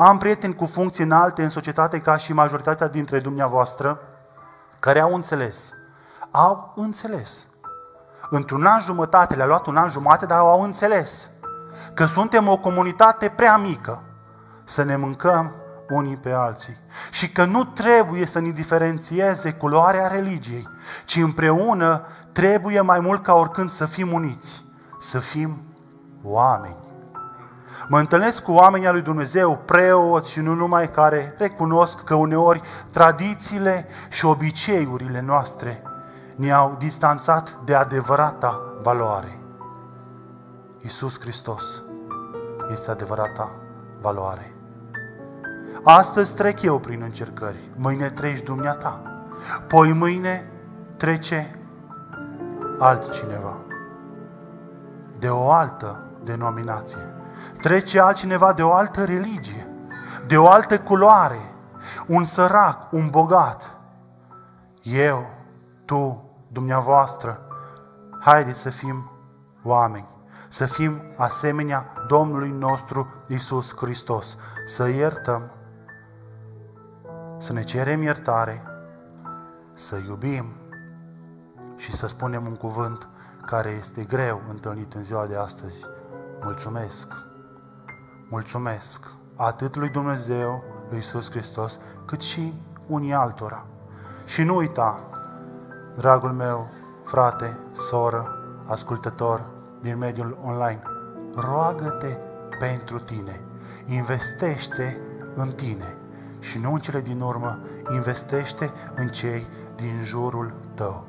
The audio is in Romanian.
Am prieteni cu funcții înalte în societate ca și majoritatea dintre dumneavoastră care au înțeles. Au înțeles. Într-un an jumătate, le-a luat un an jumătate, dar au înțeles că suntem o comunitate prea mică să ne mâncăm unii pe alții. Și că nu trebuie să ne diferențieze culoarea religiei, ci împreună trebuie mai mult ca oricând să fim uniți, să fim oameni. Mă întâlnesc cu oamenii lui Dumnezeu, preoți și nu numai care recunosc că uneori tradițiile și obiceiurile noastre ne-au distanțat de adevărata valoare. Iisus Hristos este adevărata valoare. Astăzi trec eu prin încercări, mâine treci dumneata, poi mâine trece altcineva de o altă denominație. Trece altcineva de o altă religie, de o altă culoare, un sărac, un bogat. Eu, tu, dumneavoastră, haideți să fim oameni, să fim asemenea Domnului nostru Isus Hristos, să iertăm, să ne cerem iertare, să iubim și să spunem un cuvânt care este greu întâlnit în ziua de astăzi. Mulțumesc! Mulțumesc atât lui Dumnezeu, lui Iisus Hristos, cât și unii altora. Și nu uita, dragul meu, frate, soră, ascultător din mediul online, roagă-te pentru tine, investește în tine și nu în cele din urmă, investește în cei din jurul tău.